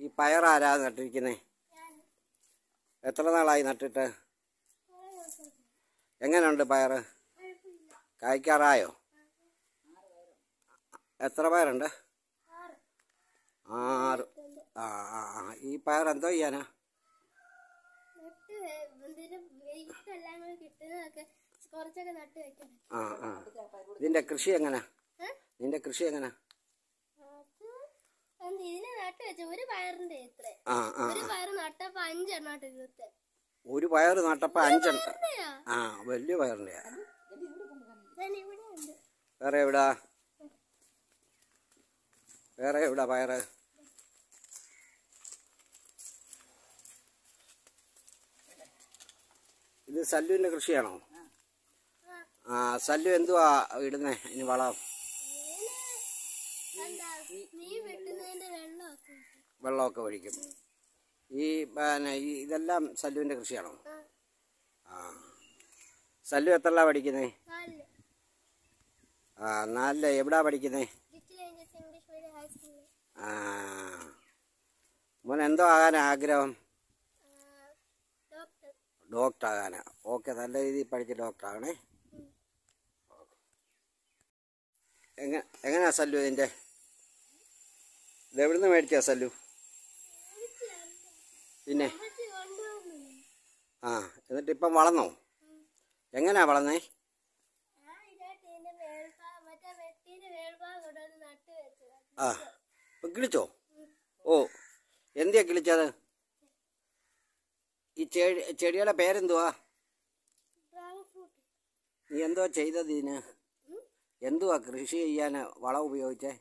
ഈ പയർ ആരാ നട്ടിരിക്കുന്നേ? എത്ര നാളായി നട്ടിട്ട്? എങ്ങനെയുണ്ട് പയറ്? കായ്ക്കാറായോ? എത്ര പയറുണ്ട്? ആറ്. ആ ആ ഈ പയർ എന്തോ ചെയ്യാനാ? ആ ആ. ഇതിന്റെ കൃഷി എങ്ങനെ? നിന്റെ കൃഷി എങ്ങനെ? ഇതിനെ നട്ട് വെച്ച ഒരു പയറിന്റെ ഇത്ര. ആ ആ ഒരു പയർ നട്ടപ്പോ അഞ്ചെണ്ണോട്ട് ഇരുപത്തി. ഒരു പയർ നട്ടപ്പോൾ അഞ്ചെണ്ണം. ആ വലിയ പയറിന്റെയാ. വേറെ എവിടാ? വേറെ എവിടാ പയറ്? ഇത് സല്ലുവിന്റെ കൃഷിയാണോ? ആ. സല്ലു എന്തുവാ ഇടുന്നേ ഇനി വളം? നീ വെള്ളമൊക്കെ ഒഴിക്കും. ഈ പിന്നെ ഈ ഇതെല്ലാം സല്ലുവിന്റെ കൃഷിയാണോ? ആ. സല്ലു എത്രല്ല പഠിക്കുന്നേ? ആ നാലിൽ എവിടാ പഠിക്കുന്നേ? ആ. മോൻ എന്തോ ആകാനാ ആഗ്രഹം? ഡോക്ടർ. ഡോക്ടർ ആകാനാ. ഓക്കെ നല്ല രീതിയിൽ പഠിച്ച് ഡോക്ടർ ആകണേ എങ്ങനെ എങ്ങനെയാ സല്ലു ഇതിന്റെ ഇത് എവിടുന്ന് മേടിച്ചാ സല്ലു. പിന്നെ? ആ എന്നിട്ട് ഇപ്പം വളർന്നോ? എങ്ങനെയാ വളർന്നേ? ആ ഇപ്പം കിളിച്ചോ? ഓ എന്തിയാ കിളിച്ചത്? ഈ ചെടി ചെടിയുടെ പേരെന്തുവാ? നീ എന്തുവാ ചെയ്തത് ഇതിന്? എന്തുവാ കൃഷി ചെയ്യാൻ വളം ഉപയോഗിച്ചേ?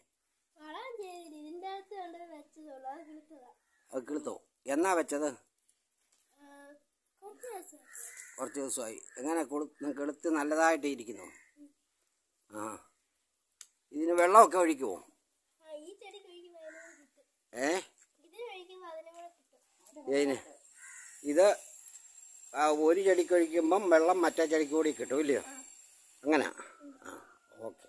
കിളുത്തോ എന്നാ വെച്ചത്? കുറച്ച് ദിവസമായി. എങ്ങനെ നിങ്ങൾക്ക് കെളുത്ത് നല്ലതായിട്ട് ഇരിക്കുന്നു? ആ. ഇതിന് വെള്ളമൊക്കെ ഒഴിക്കുമോ ഏ? ഇതിന്? ഇത് ഒരു ചെടിക്ക് ഒഴിക്കുമ്പം വെള്ളം മറ്റേ ചെടിക്ക് കൂടി കിട്ടും ഇല്ലയോ? അങ്ങനെ. ആ ഓക്കെ.